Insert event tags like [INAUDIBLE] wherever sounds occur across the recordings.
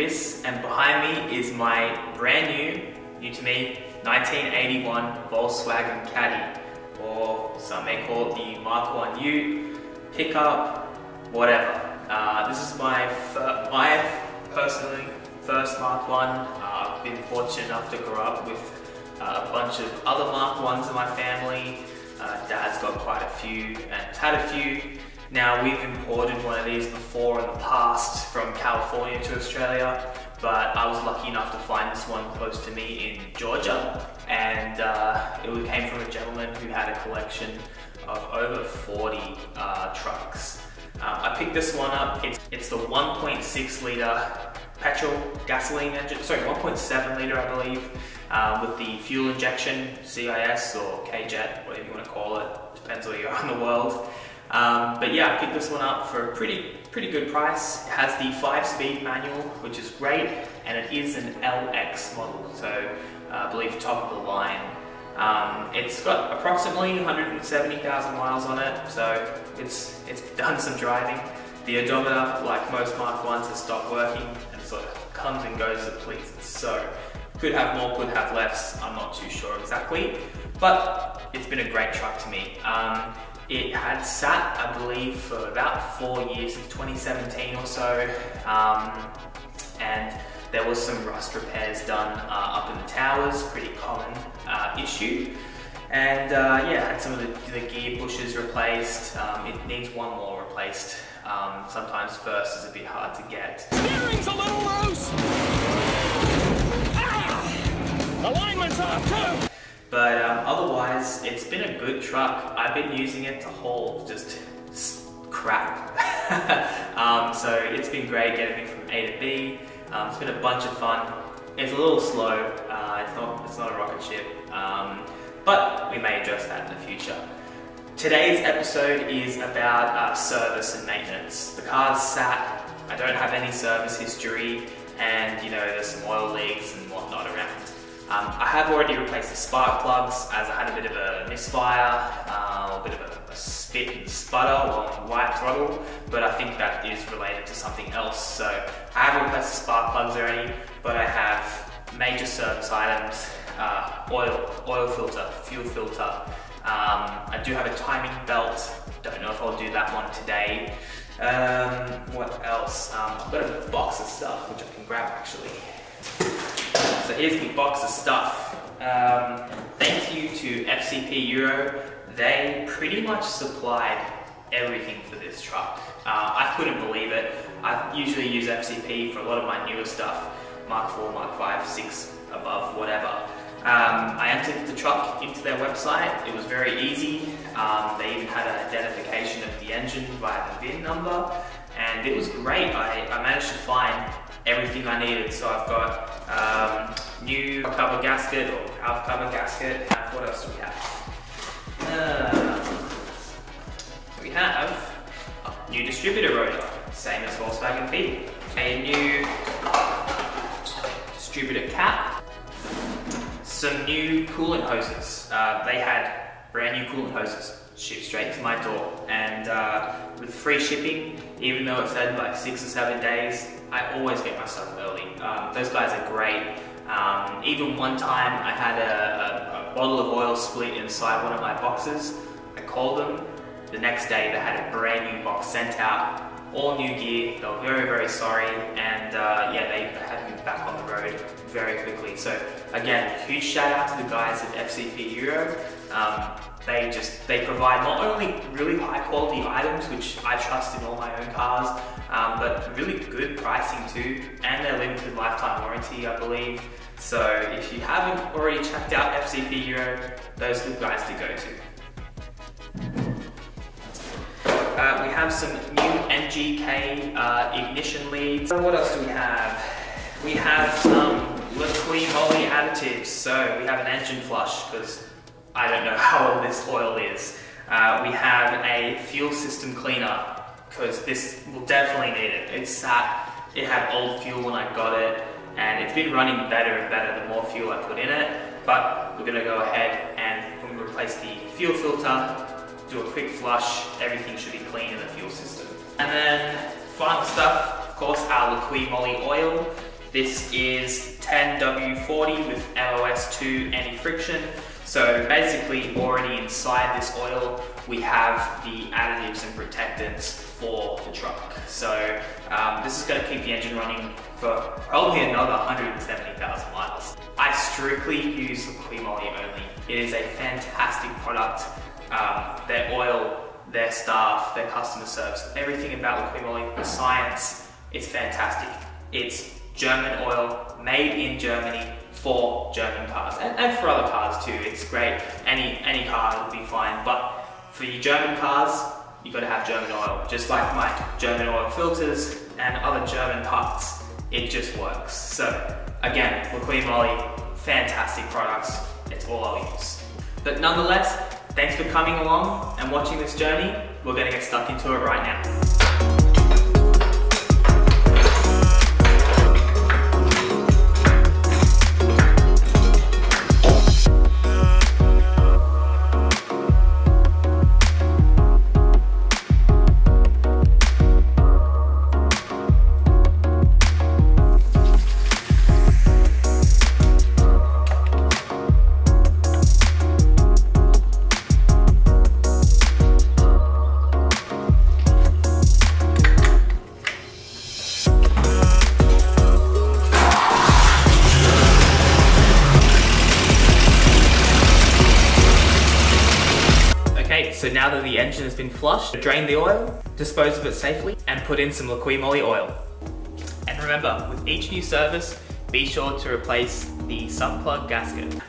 Kris and behind me is my brand new, new to me, 1981 Volkswagen Caddy or some may call it the Mark 1 Ute, pickup, whatever. Uh, this is my, my personally first Mark 1. Uh, I've been fortunate enough to grow up with uh, a bunch of other Mark 1s in my family. Uh, Dad's got quite a few and had a few. Now we've imported one of these before in the past from California to Australia, but I was lucky enough to find this one close to me in Georgia, and uh, it came from a gentleman who had a collection of over 40 uh, trucks. Uh, I picked this one up. It's, it's the 1.6 litre petrol gasoline engine, sorry, 1.7 litre I believe, uh, with the fuel injection, CIS or K-Jet, whatever you want to call it, depends where you are in the world. Um, but yeah, I picked this one up for a pretty, pretty good price. It has the five speed manual, which is great, and it is an LX model, so uh, I believe top of the line. Um, it's got approximately 170,000 miles on it, so it's, it's done some driving. The odometer, like most Mark 1s, has stopped working and sort of comes and goes as it pleases. So could have more, could have less, I'm not too sure exactly, but it's been a great truck to me. Um, it had sat, I believe, for about four years, since 2017 or so, um, and there was some rust repairs done uh, up in the towers, pretty common uh, issue. And uh, yeah, had some of the, the gear bushes replaced. Um, it needs one more replaced. Um, sometimes first is a bit hard to get. Steering's a little loose! Ah! Alignment's off too! But um, otherwise, it's been a good truck. I've been using it to haul just crap. [LAUGHS] um, so it's been great getting me from A to B. Um, it's been a bunch of fun. It's a little slow. Uh, it's not. It's not a rocket ship. Um, but we may address that in the future. Today's episode is about uh, service and maintenance. The car's sat. I don't have any service history, and you know there's some oil leaks and whatnot around. Um, I have already replaced the spark plugs as I had a bit of a misfire, uh, a bit of a, a spit and sputter on white throttle, but I think that is related to something else. So I have replaced the spark plugs already, but I have major service items, uh, oil, oil filter, fuel filter. Um, I do have a timing belt, don't know if I'll do that one today. Um, what else? Um, I've got a box of stuff which I can grab actually. So here's my box of stuff. Um, thank you to FCP Euro. They pretty much supplied everything for this truck. Uh, I couldn't believe it. I usually use FCP for a lot of my newer stuff, Mark 4, Mark 5, 6, above, whatever. Um, I entered the truck into their website. It was very easy. Um, they even had an identification of the engine via the VIN number, and it was great. I, I managed to find everything I needed. So I've got um, new cover gasket or half cover gasket. And what else do we have? Uh, we have a new distributor rotor, same as Volkswagen B. A new distributor cap. Some new coolant hoses. Uh, they had brand new coolant hoses shipped straight to my door. And uh, with free shipping, even though it said like six or seven days, I always get my stuff early. Um, those guys are great. Um, even one time I had a, a, a, bottle of oil split inside one of my boxes. I called them. The next day they had a brand new box sent out, all new gear. They were very, very sorry. And uh, yeah, they, had me back on the road very quickly. So again, huge shout out to the guys at FCP Euro. Um, they just they provide not only really high quality items, which I trust in all my own cars, um, but really good pricing too, and their limited lifetime warranty, I believe. So if you haven't already checked out FCP Euro, those are the guys to go to. Uh, we have some new NGK uh, ignition leads. So what else do we have? We have some Liqui Moly additives. So we have an engine flush because I don't know how old this oil is. Uh, we have a fuel system cleaner because this will definitely need it. It's sat, it had old fuel when I got it and it's been running better and better the more fuel I put in it. But we're gonna go ahead and replace the fuel filter, do a quick flush, everything should be clean in the fuel system. And then final stuff, of course, our Liqui Moly oil. This is 10W40 with MOS2 anti-friction. So basically already inside this oil, we have the additives and protectants for the truck. So um, this is gonna keep the engine running for probably another 170,000 miles. I strictly use Liqui Moly only. It is a fantastic product. Um, their oil, their staff, their customer service, everything about Liqui Moly, the science, it's fantastic. It's German oil, made in Germany for German cars and, and for other cars too. It's great. Any any car will be fine, but for your German cars, you've got to have German oil. Just like my German oil filters and other German parts, it just works. So again, Liqui Moly, fantastic products. It's all I'll use. But nonetheless, thanks for coming along and watching this journey. We're gonna get stuck into it right now. Has been flushed, drain the oil, dispose of it safely, and put in some Liqui Moly oil. And remember, with each new service, be sure to replace the sump plug gasket.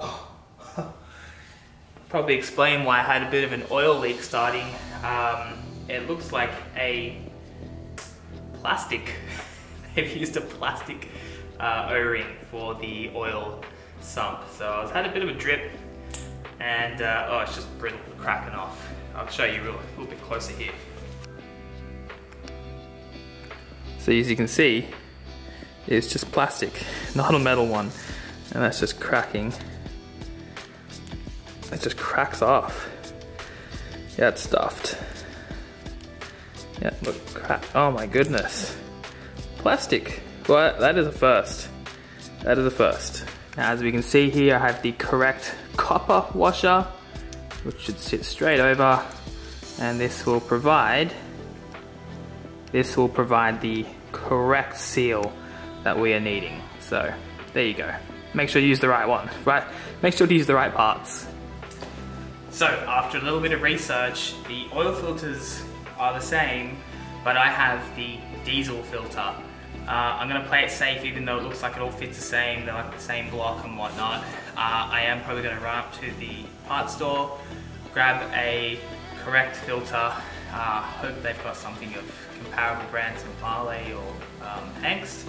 [LAUGHS] Probably explain why I had a bit of an oil leak starting. Um, it looks like a plastic. [LAUGHS] They've used a plastic uh, O-ring for the oil sump. So I've had a bit of a drip and uh, oh, it's just brittle, cracking off. I'll show you real, a little bit closer here. So as you can see, it's just plastic, [LAUGHS] not a metal one. And that's just cracking. It just cracks off. Yeah, it's stuffed. Yeah, look. Oh my goodness. Plastic. Well, that is a first. That is a first. As we can see here, I have the correct copper washer, which should sit straight over, and this will provide, this will provide the correct seal that we are needing. So, there you go. Make sure you use the right one, right? Make sure to use the right parts. So, after a little bit of research, the oil filters are the same, but I have the diesel filter. Uh, I'm going to play it safe even though it looks like it all fits the same, they're like the same block and whatnot. Uh, I am probably going to run up to the parts store, grab a correct filter, uh, hope they've got something of comparable brands of Mahle or um, Hengst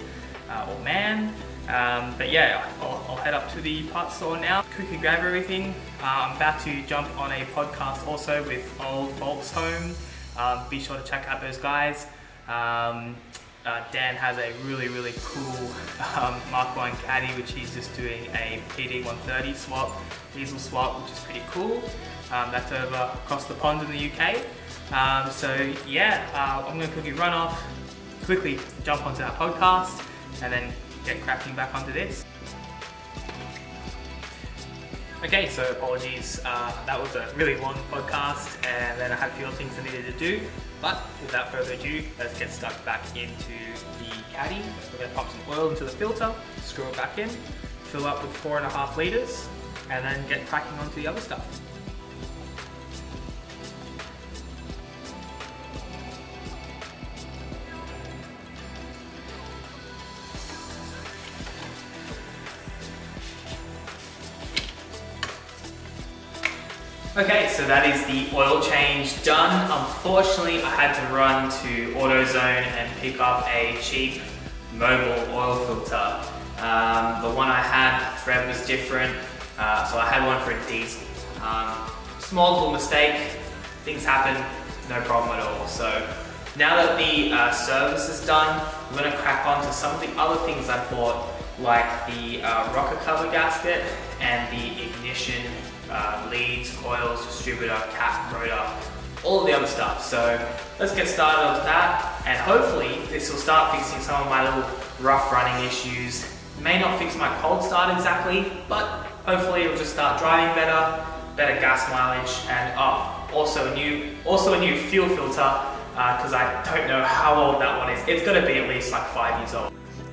uh, or Mann. Um, but yeah, I'll, I'll, head up to the parts store now, quickly grab everything. Uh, I'm about to jump on a podcast also with Old Volks Home. Um, be sure to check out those guys. Um, uh, Dan has a really, really cool um, Mark 1 Caddy, which he's just doing a PD 130 swap, diesel swap, which is pretty cool. Um, that's over across the pond in the UK. Um, so yeah, uh, I'm to quickly run off, quickly jump onto that podcast, and then get cracking back onto this. Okay, so apologies, uh, that was a really long podcast and then I had a few other things I needed to do. But without further ado, let's get stuck back into the caddy. We're gonna pop some oil into the filter, screw it back in, fill up with four and a half liters, and then get cracking onto the other stuff. Okay, so that is the oil change done. Unfortunately, I had to run to AutoZone and pick up a cheap Mobil oil filter. Um, the one I had, thread was different, uh, so I had one for a diesel. Um, small little mistake, things happen, no problem at all. So now that the uh, service is done, I'm gonna crack on to some of the other things I bought, like the uh, rocker cover gasket and the ignition uh, leads, coils, distributor, cap, rotor, all of the other stuff. So let's get started with that and hopefully this will start fixing some of my little rough running issues. May not fix my cold start exactly, but hopefully it'll just start driving better, better gas mileage and oh, also a new, also a new fuel filter because uh, I don't know how old that one is. It's gonna be at least like five years old.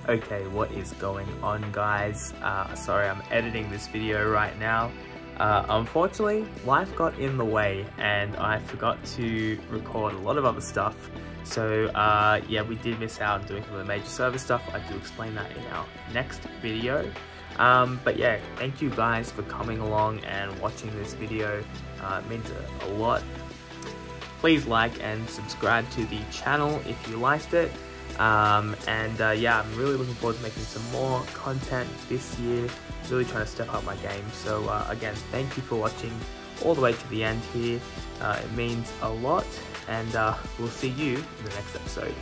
Okay, what is going on guys? Uh, sorry, I'm editing this video right now. Uh, unfortunately, life got in the way and I forgot to record a lot of other stuff. So uh, yeah, we did miss out on doing some of the major service stuff. I do explain that in our next video. Um, but yeah, thank you guys for coming along and watching this video. Uh, it means a, a lot. Please like and subscribe to the channel if you liked it. Um, and uh, yeah, I'm really looking forward to making some more content this year. Really trying to step up my game. So uh, again, thank you for watching all the way to the end here. Uh, it means a lot, and uh, we'll see you in the next episode.